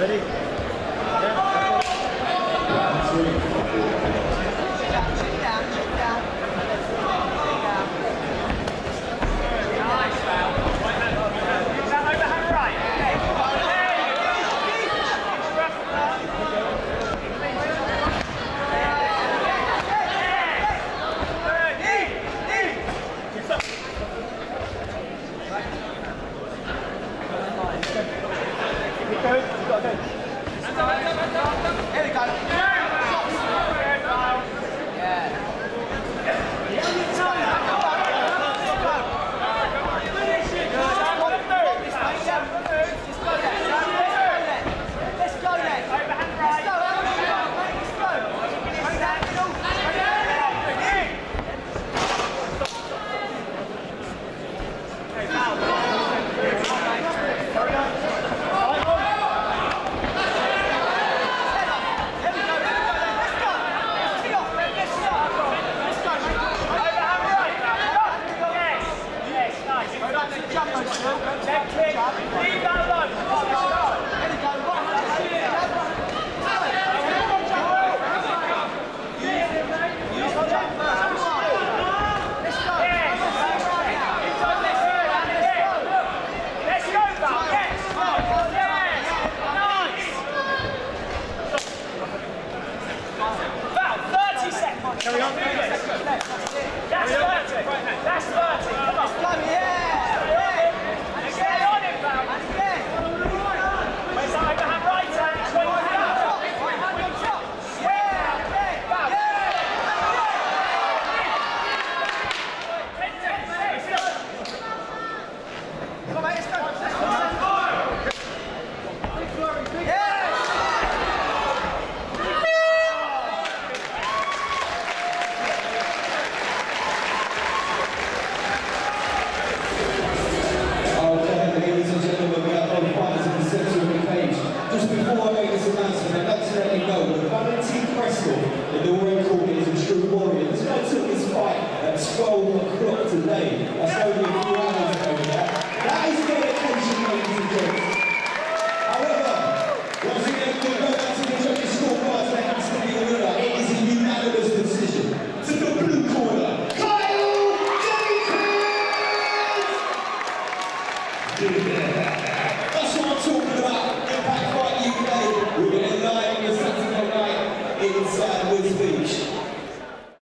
Ready? Erika. That's 30. That's 30.